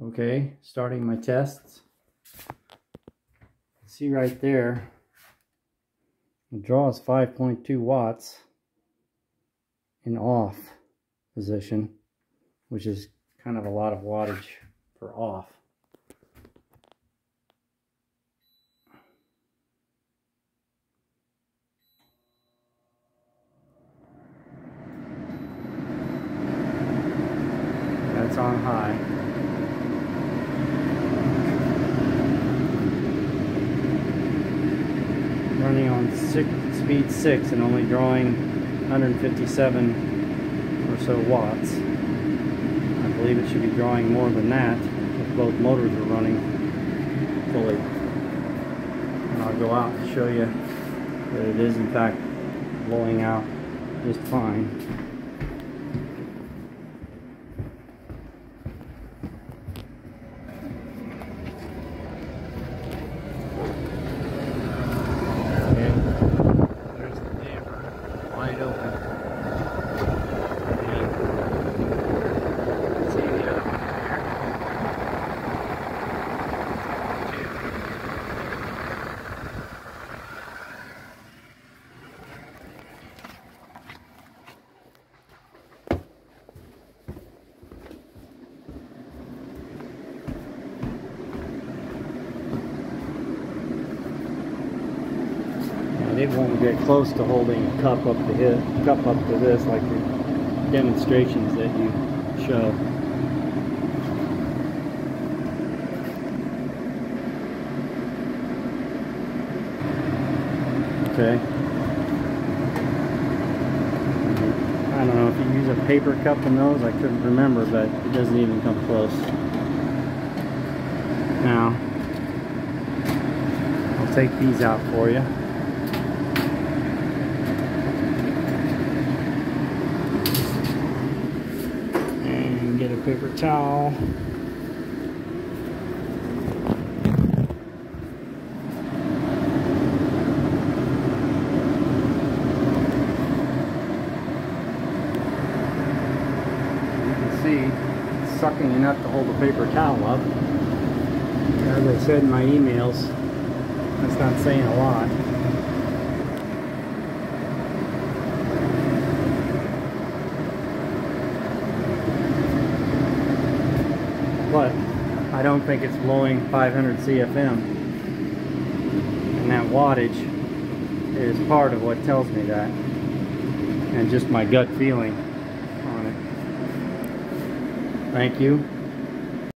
Okay, starting my tests. See right there, the draw is 5.2 watts in off position, which is kind of a lot of wattage for off. That's on high. Running on six, speed 6 and only drawing 157 or so watts. I believe it should be drawing more than that if both motors are running fully. And I'll go out and show you that it is in fact blowing out just fine. It won't get close to holding a cup up to hit, cup up to this like the demonstrations that you show. Okay. I don't know if you use a paper cup in those, I couldn't remember, but it doesn't even come close. Now, I'll take these out for you. And get a paper towel. You can see it's sucking enough to hold the paper towel up. As I said in my emails, that's not saying a lot. But I don't think it's blowing 500 CFM. And that wattage is part of what tells me that. And just my gut feeling on it. Thank you.